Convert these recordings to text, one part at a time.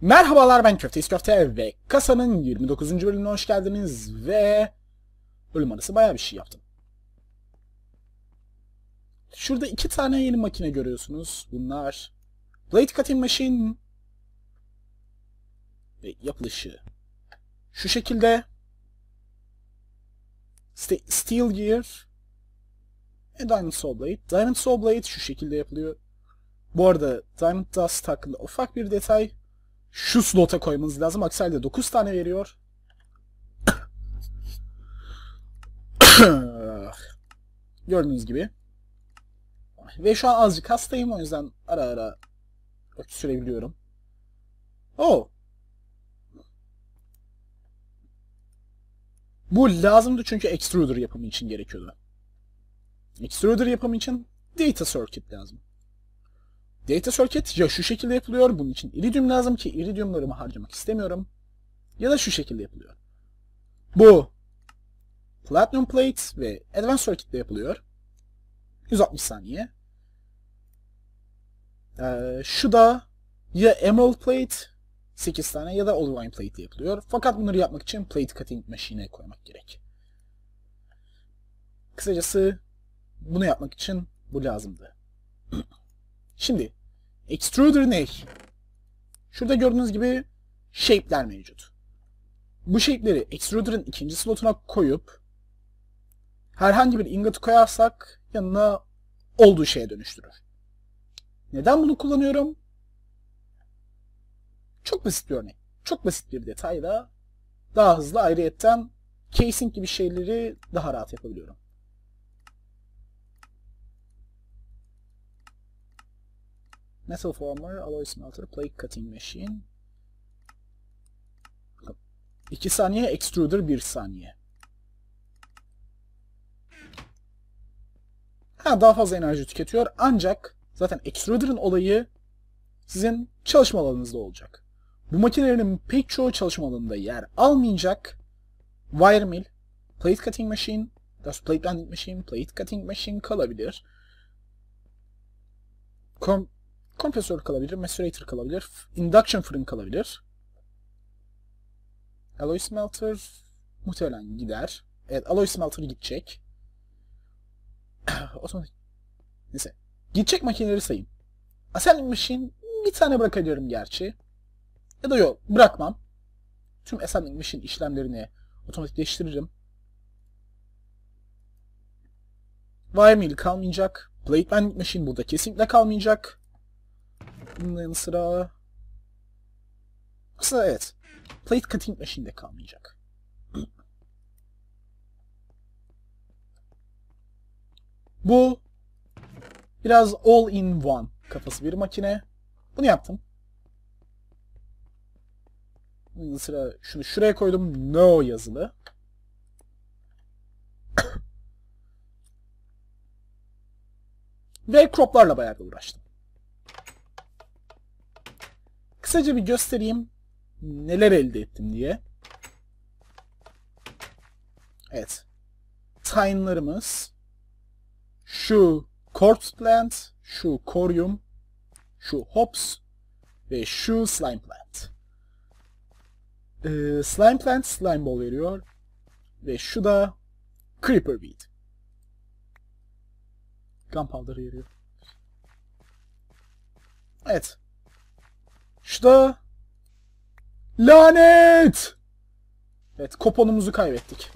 Merhabalar ben Köfte İskofte ve kasanın 29. bölümüne hoş geldiniz ve bölüm arası bayağı bir şey yaptım. Şurada iki tane yeni makine görüyorsunuz. Bunlar Blade Cutting Machine ve yapılışı şu şekilde Ste- Steel Gear ve Diamond Saw Blade. Diamond Saw Blade şu şekilde yapılıyor. Bu arada Diamond Dust hakkında ufak bir detay şu slota koymanız lazım. Aksi halde 9 tane veriyor. Gördüğünüz gibi. Ve şu an azıcık hastayım o yüzden ara ara öksürebiliyorum. Oh. Bu lazımdı çünkü extruder yapımı için gerekiyordu. Extruder yapımı için data circuit lazım. Data circuit ya şu şekilde yapılıyor. Bunun için iridium lazım ki iridiumlarımı harcamak istemiyorum. Ya da şu şekilde yapılıyor. Bu platinum plate ve advanced circuit ile yapılıyor. 160 saniye. Ee, şu da ya emerald plate 8 tane ya da olivine plate yapılıyor. Fakat bunları yapmak için plate cutting machine'e koymak gerek. Kısacası bunu yapmak için bu lazımdı. Şimdi extruder ne? Şurada gördüğünüz gibi shape'ler mevcut. Bu shape'leri extruder'ın ikinci slotuna koyup herhangi bir ingot koyarsak yanına olduğu şeye dönüştürür. Neden bunu kullanıyorum? Çok basit bir örnek. Çok basit bir detayla daha hızlı ayrıyetten casing gibi şeyleri daha rahat yapabiliyorum. Metal Former, Alloy Smelter, Plate Cutting Machine. 2 saniye, Extruder 1 saniye. Ha, daha fazla enerji tüketiyor ancak zaten Extruder'ın olayı sizin çalışma alanınızda olacak. Bu makinelerin pek çoğu çalışma alanında yer almayacak. Wire Mill, Plate Cutting Machine, Plate Bending Machine, Plate Cutting Machine kalabilir. Kom kompresör kalabilir, macerator kalabilir, induction fırın kalabilir. Alloy smelter muhtemelen gider. Evet, alloy smelter gidecek. Otomatik. Neyse. Gidecek makineleri sayayım. Assembly machine bir tane bırakabilirim gerçi. Ya da yok, bırakmam. Tüm assembly machine işlemlerini otomatikleştiririm. Wire mill kalmayacak. Plate bending machine burada kesinlikle kalmayacak. Bunun yanı sıra... Aslında evet. Plate cutting machine de kalmayacak. Bu biraz all in one kafası bir makine. Bunu yaptım. Bunun sıra şunu şuraya koydum. No yazılı. Ve croplarla bayağı bir uğraştım. Kısaca bir göstereyim neler elde ettim diye. Evet. Tine'larımız şu corpse plant, şu corium, şu hops ve şu slime plant. Ee, slime plant slime ball veriyor ve şu da creeper bead. Gunpowder veriyor. Evet. Şu da lanet. Evet, koponumuzu kaybettik.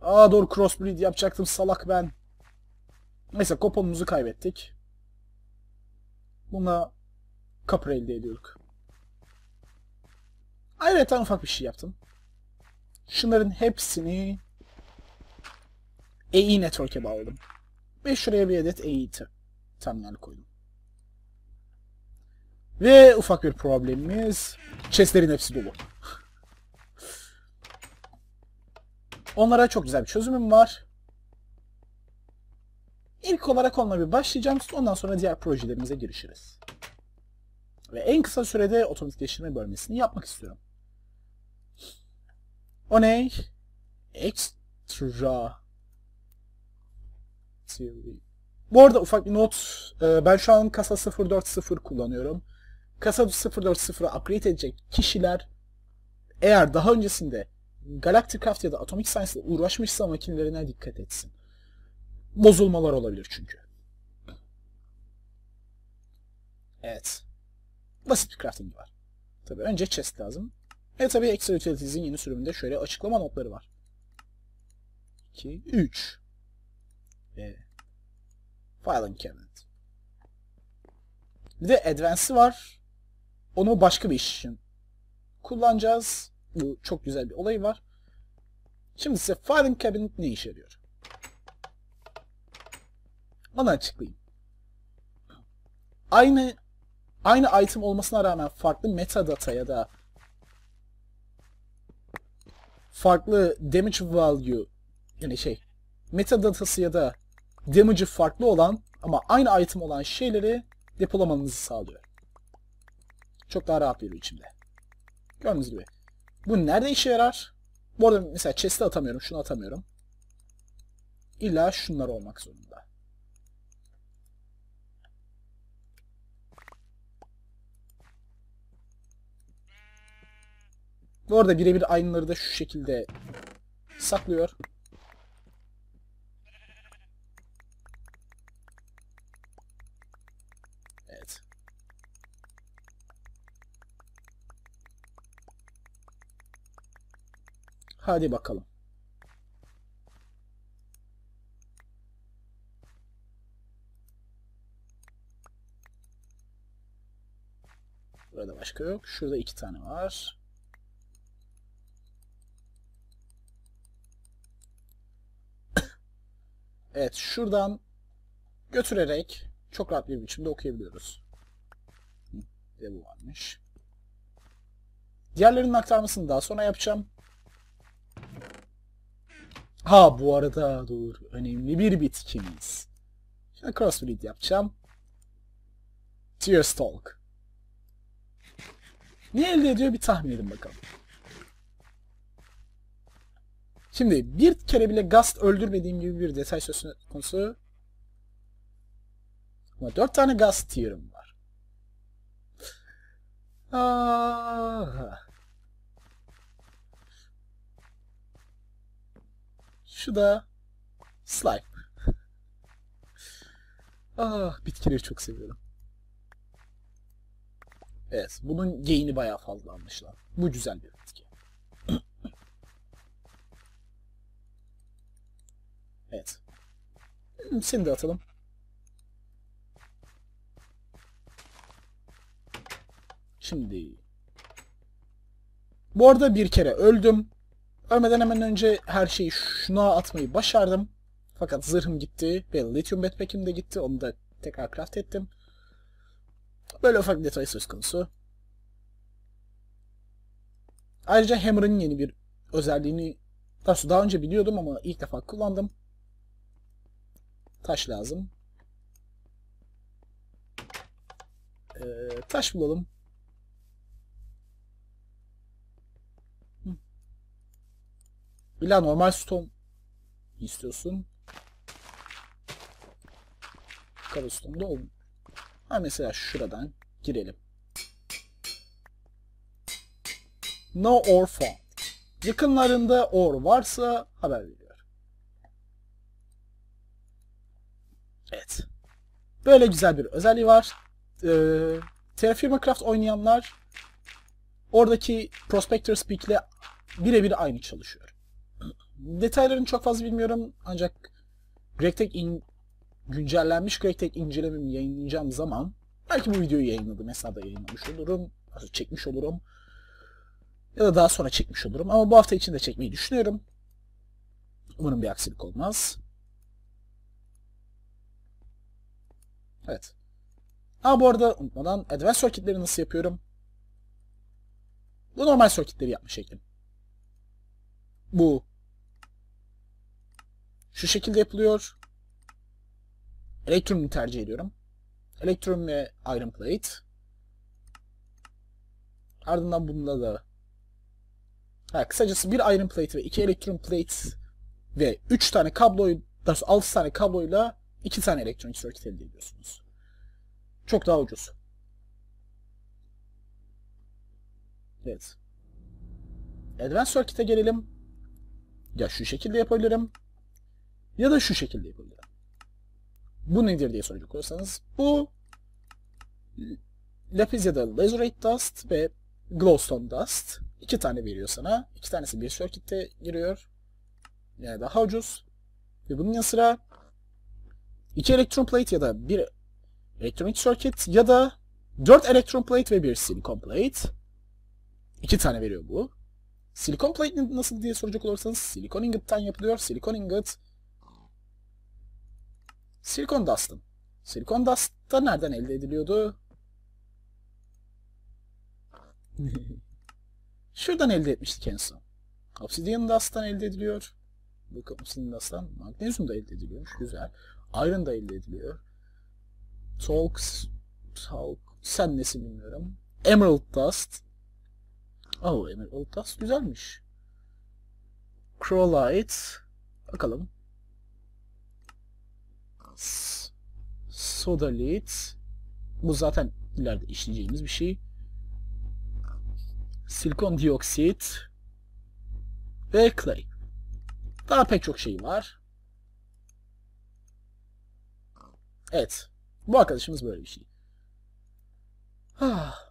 Aa doğru crossbreed yapacaktım salak ben. Neyse koponumuzu kaybettik. Buna kapır elde ediyorduk. Ayrıca ufak bir şey yaptım. Şunların hepsini AE Network'e bağladım. Ve şuraya bir adet AE terminal koydum. Ve ufak bir problemimiz. Chestlerin hepsi dolu. Onlara çok güzel bir çözümüm var. İlk olarak onunla bir başlayacağım. Ondan sonra diğer projelerimize girişiriz. Ve en kısa sürede otomatikleştirme bölmesini yapmak istiyorum. O ne? Extra. Bu arada ufak bir not. Ben şu an kasa 040 kullanıyorum. Kasa 040'a upgrade edecek kişiler eğer daha öncesinde Galactic Craft ya da Atomic Science ile uğraşmışsa makinelerine dikkat etsin. Bozulmalar olabilir çünkü. Evet. Basit bir crafting var. Tabi önce chest lazım. E tabi Extra Utilities'in yeni sürümünde şöyle açıklama notları var. 2, 3. Ve Filing Cabinet. Bir de Advance'ı var. Onu başka bir iş için kullanacağız. Bu çok güzel bir olayı var. Şimdi size Filing Cabinet ne işe yarıyor? Onu açıklayayım. Aynı aynı item olmasına rağmen farklı metadata ya da farklı damage value yani şey metadatası ya da damage'ı farklı olan ama aynı item olan şeyleri depolamanızı sağlıyor. Çok daha rahat bir biçimde. Gördüğünüz gibi. Bu nerede işe yarar? Bu arada mesela chest'e atamıyorum, şunu atamıyorum. İlla şunlar olmak zorunda. Bu arada birebir aynıları da şu şekilde saklıyor. Evet. Hadi bakalım. Burada başka yok. Şurada iki tane var. Evet şuradan götürerek çok rahat bir biçimde okuyabiliyoruz. Ve bu varmış. Diğerlerinin aktarmasını daha sonra yapacağım. Ha bu arada dur. Önemli bir bitkimiz. Şimdi crossbreed yapacağım. Tearstalk. Ne elde ediyor bir tahmin edin bakalım. Şimdi bir kere bile Gast öldürmediğim gibi bir detay söz konusu. Ama dört tane Gast tier'ım var. Aa. Şu da slime. ah, bitkileri çok seviyorum. Evet, bunun gain'i bayağı fazla anlaşılan. Bu güzel bir bitki. evet. Seni de atalım. Şimdi. Bu arada bir kere öldüm. Ölmeden hemen önce her şeyi şuna atmayı başardım. Fakat zırhım gitti ve lithium backpack'im de gitti. Onu da tekrar craft ettim. Böyle ufak bir detay söz konusu. Ayrıca Hammer'ın yeni bir özelliğini daha, daha önce biliyordum ama ilk defa kullandım. Taş lazım. Ee, taş bulalım. İlla normal stone istiyorsun. Cobblestone'da olmuyor. Ha mesela şuradan girelim. No ore found. Yakınlarında ore varsa haber veriyor. Evet. Böyle güzel bir özelliği var. Ee, Terraforma Craft oynayanlar oradaki Prospector Speak ile birebir aynı çalışıyor. Detaylarını çok fazla bilmiyorum ancak GregTech in, güncellenmiş GregTech incelememi yayınlayacağım zaman belki bu videoyu yayınladım hesabda yayınlamış olurum, çekmiş olurum ya da daha sonra çekmiş olurum ama bu hafta içinde çekmeyi düşünüyorum. Umarım bir aksilik olmaz. Evet. Ha bu arada unutmadan Advanced Circuit'leri nasıl yapıyorum? Bu normal circuit'leri yapma şeklim. Bu şu şekilde yapılıyor. Elektrum'u tercih ediyorum. Elektrum ve Iron Plate. Ardından bunda da ha, kısacası bir Iron Plate ve iki Electrum Plate ve 3 tane kabloyu, daha 6 tane kabloyla 2 tane elektronik circuit elde ediyorsunuz. Çok daha ucuz. Evet. Advanced Circuit'e gelelim. Ya şu şekilde yapabilirim. Ya da şu şekilde yapabilirim. Bu nedir diye soracak olursanız. Bu Lapis ya da Lazurite Dust ve Glowstone Dust. iki tane veriyor sana. İki tanesi bir circuit'te giriyor. Yani daha ucuz. Ve bunun yanı sıra iki elektron plate ya da bir elektronik circuit ya da dört elektron plate ve bir silikon plate. İki tane veriyor bu. Silikon plate nasıl diye soracak olursanız silikon ingot'tan yapılıyor. Silikon ingot silikon dust'ın. Silikon dust da nereden elde ediliyordu? Şuradan elde etmiştik en son. Obsidian dust'tan elde ediliyor. Bakın Obsidian dust'tan magnezyum da elde ediliyor. Güzel. Iron da elde ediliyor. Talk, talk, sen nesin bilmiyorum. Emerald dust. Oh, Emerald Dust güzelmiş. Crowlite. Bakalım. Sodalite. Bu zaten ileride işleyeceğimiz bir şey. Silikon dioksit. Ve clay. Daha pek çok şey var. Evet. Bu arkadaşımız böyle bir şey. Ah.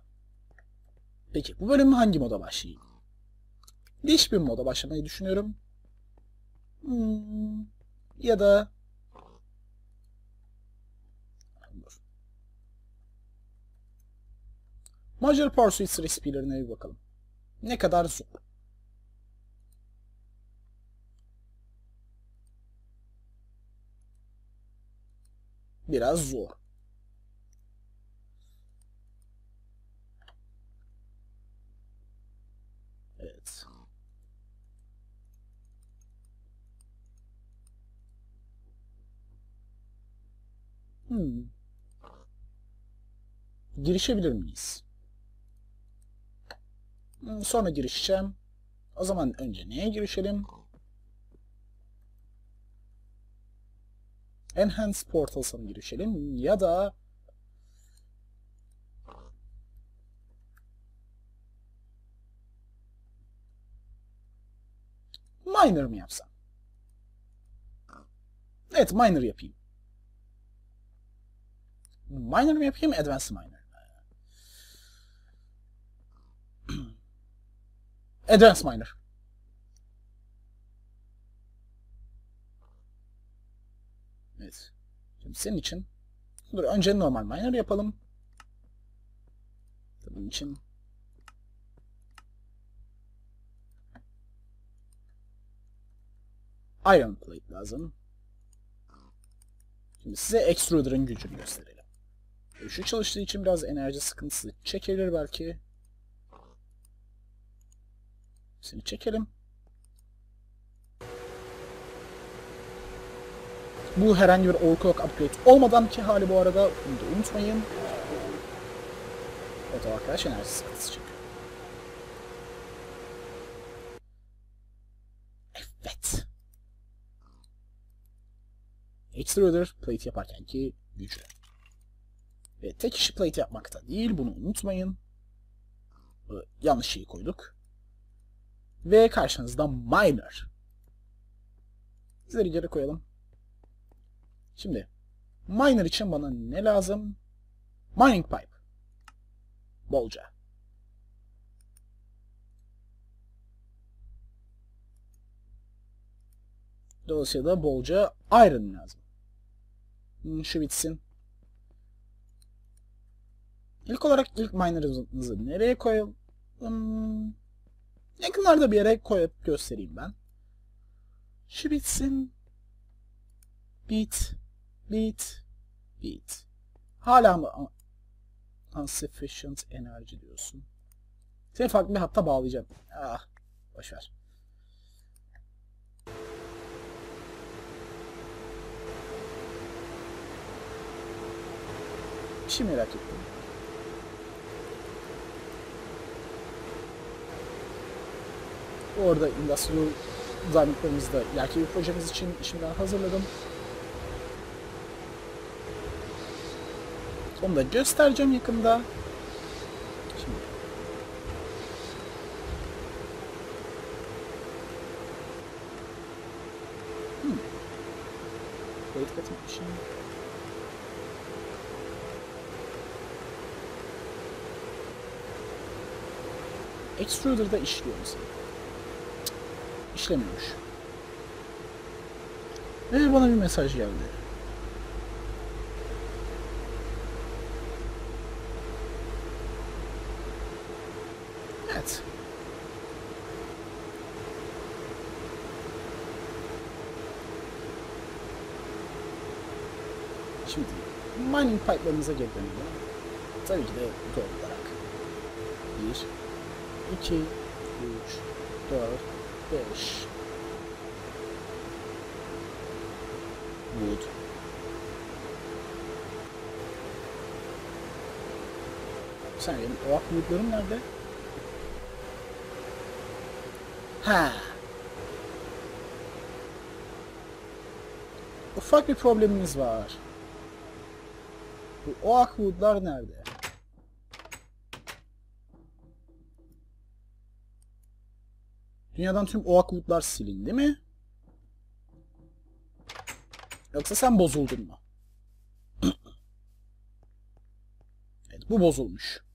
Peki bu bölüm hangi moda başlayayım? Değişik bir moda başlamayı düşünüyorum. Hmm, ya da Major Pursuits recipe'lerine bir bakalım. Ne kadar zor. Biraz zor. Evet. Hmm. Girişebilir miyiz? Hmm, sonra girişeceğim. O zaman önce neye girişelim? Enhanced Portals'a mı girişelim ya da Miner mı yapsam? Evet miner yapayım. Miner mi yapayım? Advanced miner. Advanced miner. Evet. Şimdi senin için dur önce normal miner yapalım. Bunun için Iron Plate lazım. Şimdi size Extruder'ın gücünü gösterelim. Şu çalıştığı için biraz enerji sıkıntısı çekebilir belki. Seni çekelim. Bu herhangi bir overclock upgrade olmadan ki hali bu arada bunu da unutmayın. Evet arkadaş enerji sıkıntısı çekiyor. Evet. Extruder plate yaparken ki gücü. Ve tek işi plate yapmakta değil bunu unutmayın. Yanlış şeyi koyduk. Ve karşınızda miner. Bizleri geri koyalım. Şimdi miner için bana ne lazım? Mining pipe. Bolca. Dolayısıyla bolca iron lazım. Şu bitsin. İlk olarak ilk miner'ımızı nereye koyalım? Yakınlarda bir yere koyup göstereyim ben. Şu bitsin. Bit. Bit. Bit. Hala mı insufficient enerji diyorsun? Seni farklı bir hatta bağlayacağım. Ah, boşver. Şey merak ettim. Orada industrial zannetlerimizi de bir projemiz için şimdiden hazırladım. Onu da göstereceğim yakında. Şimdi. Hmm. Böyle dikkat etmişim. Extruder'da işliyor musun? İşlemiyormuş. Ve bana bir mesaj geldi. Evet. Şimdi mining pipe'larımıza geri dönelim. Tabii ki de doğal olarak. 1, 2, 3, 4, 5. Wood. Sen benim oak woodlarım nerede? Ha. Ufak bir problemimiz var. Bu oak woodlar nerede? Dünyadan tüm oak woodlar silindi mi? Yoksa sen bozuldun mu? evet bu bozulmuş.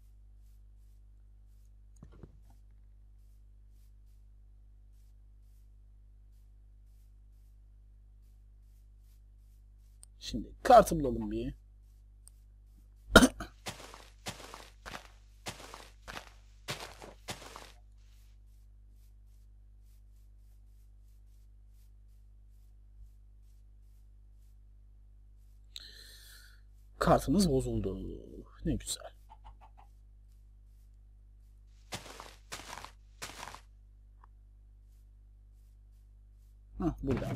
Şimdi kartı bulalım bir. Kartımız bozuldu. Ne güzel. Hah burada.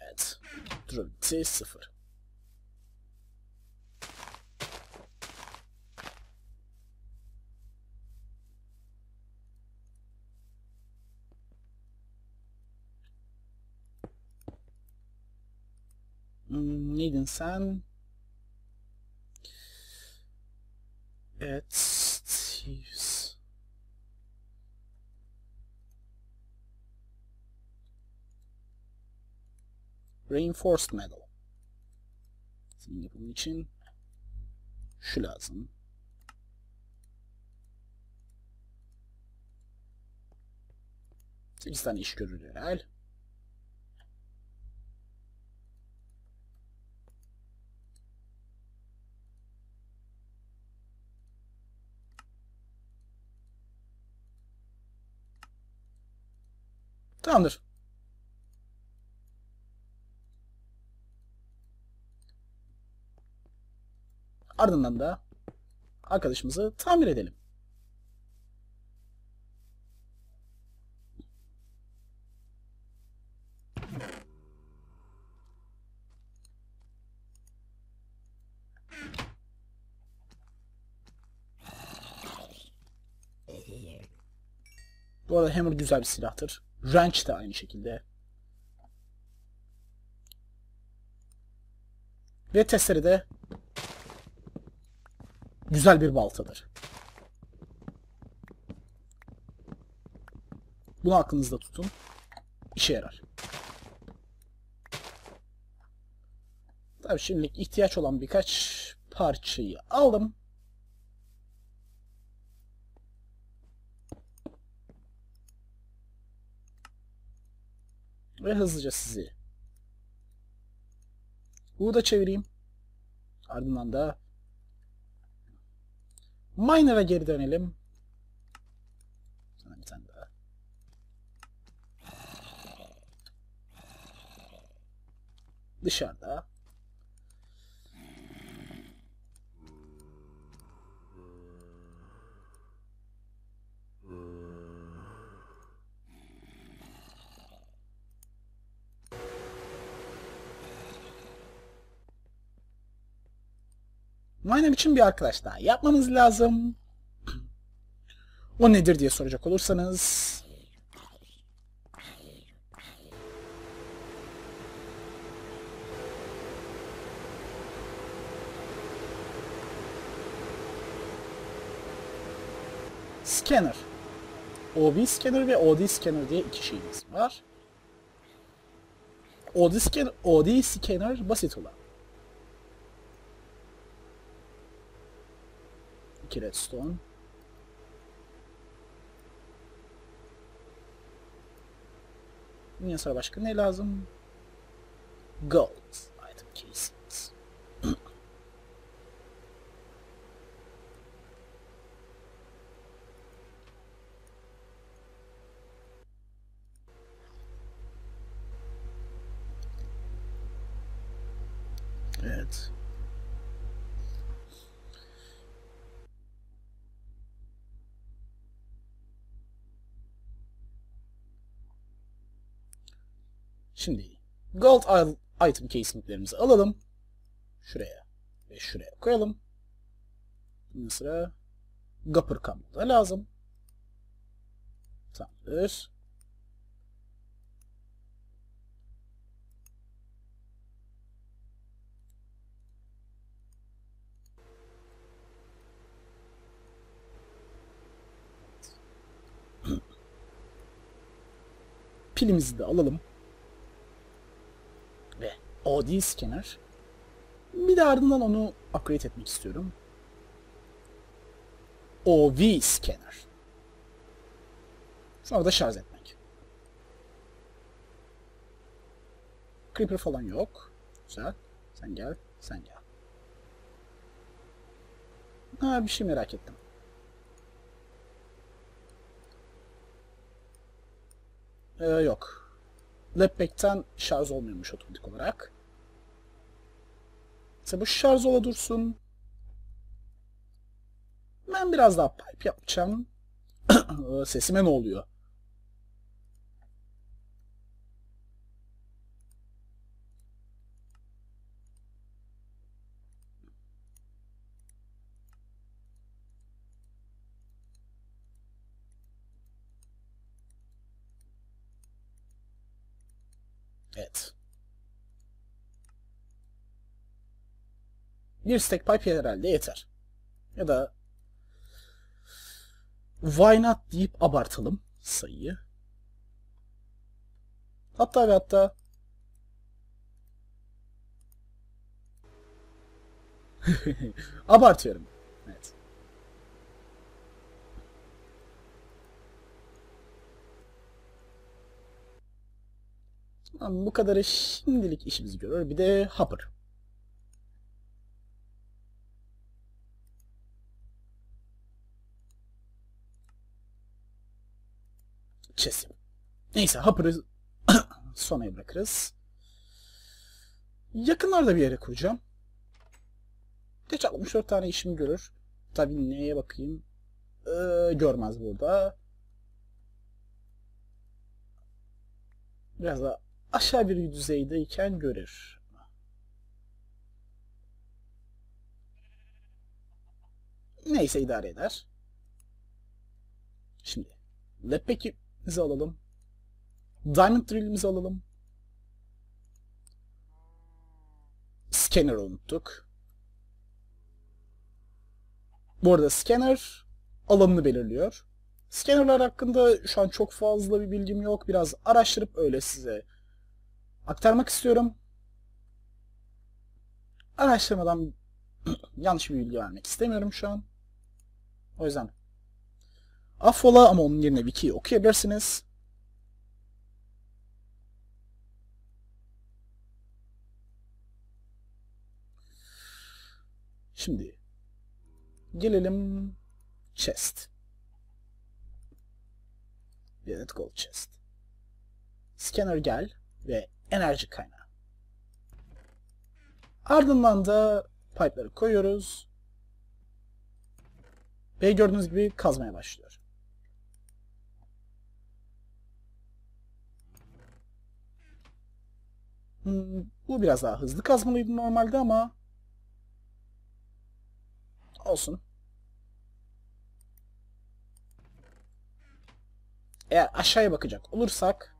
Evet. Durability 0. Hmm, neydin sen? Evet, Thieves. Reinforced metal. Senin yapımın için şu lazım. Sekiz tane iş görür herhal. Tamamdır. Ardından da arkadaşımızı tamir edelim. Bu arada Hammer güzel bir silahtır. Wrench de aynı şekilde. Ve testere de güzel bir baltadır. Bunu aklınızda tutun. İşe yarar. Tabii şimdilik ihtiyaç olan birkaç parçayı aldım. Ve hızlıca sizi U'da çevireyim. Ardından da Miner'a geri dönelim. Sana bir tane daha. Dışarıda. Miner için bir arkadaş daha yapmanız lazım. O nedir diye soracak olursanız Scanner. OB Scanner ve OD Scanner diye iki şeyimiz var. OD scanner, OD scanner basit olan. İki redstone. Bunun sonra başka ne lazım? Gold item casings. Evet. Şimdi gold item casing'lerimizi alalım. Şuraya ve şuraya koyalım. Bunun sıra gopper da lazım. Tamamdır. Pilimizi de alalım. OD scanner. Bir de ardından onu upgrade etmek istiyorum. OV scanner. Sonra da şarj etmek. Creeper falan yok. Güzel. Sen gel. Sen gel. Ha bir şey merak ettim. Ee, yok. Lapback'ten şarj olmuyormuş otomatik olarak. İşte bu şarj ola dursun. Ben biraz daha pipe yapacağım. Sesime ne oluyor? Evet. Bir stack pipe herhalde yeter. Ya da why not deyip abartalım sayıyı. Hatta ve hatta abartıyorum. Evet. Tamam, bu kadarı şimdilik işimizi görür. Bir de Hopper. Çesim. Neyse Hopper'ı sonraya bırakırız. Yakınlarda bir yere kuracağım. Geç 64 tane işimi görür. Tabii neye bakayım? Ee, görmez burada. Biraz da aşağı bir düzeydeyken görür. Neyse idare eder. Şimdi Lapback'imizi alalım. Diamond Drill'imizi alalım. Scanner'ı unuttuk. Bu arada scanner alanını belirliyor. Scanner'lar hakkında şu an çok fazla bir bilgim yok. Biraz araştırıp öyle size aktarmak istiyorum. Araştırmadan yanlış bir bilgi vermek istemiyorum şu an. O yüzden affola ama onun yerine wiki okuyabilirsiniz. Şimdi gelelim chest. Evet gold chest. Scanner gel ve enerji kaynağı. Ardından da pipe'ları koyuyoruz. Ve gördüğünüz gibi kazmaya başlıyor. Hmm, bu biraz daha hızlı kazmalıydı normalde ama olsun. Eğer aşağıya bakacak olursak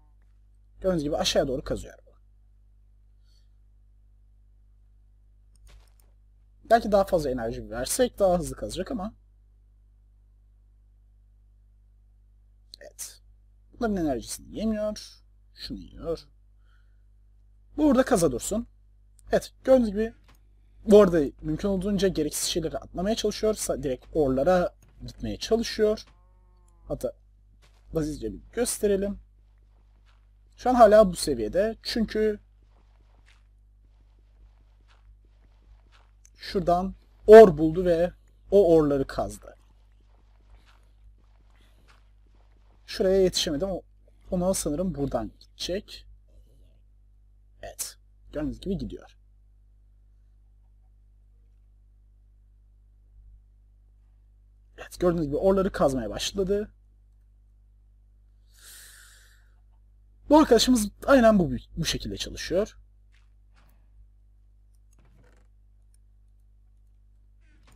gördüğünüz gibi aşağıya doğru kazıyor. Belki daha fazla enerji versek daha hızlı kazacak ama Evet. Bunların enerjisini yemiyor. Şunu yiyor. Burada kaza dursun. Evet gördüğünüz gibi bu arada mümkün olduğunca gereksiz şeyleri atlamaya çalışıyor. Direkt orlara gitmeye çalışıyor. Hatta basitçe bir gösterelim. Şu an hala bu seviyede. Çünkü şuradan or buldu ve o orları kazdı. Şuraya yetişemedim. Ona sanırım buradan gidecek. Evet. Gördüğünüz gibi gidiyor. Evet gördüğünüz gibi orları kazmaya başladı. Bu arkadaşımız aynen bu, bu şekilde çalışıyor.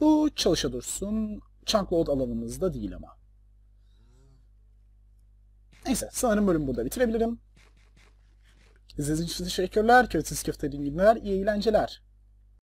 Bu çalışa dursun. Chunk load alanımızda değil ama. Neyse sanırım bölümü burada bitirebilirim. İzlediğiniz için teşekkürler. Kötüsüz köfte günler. İyi eğlenceler.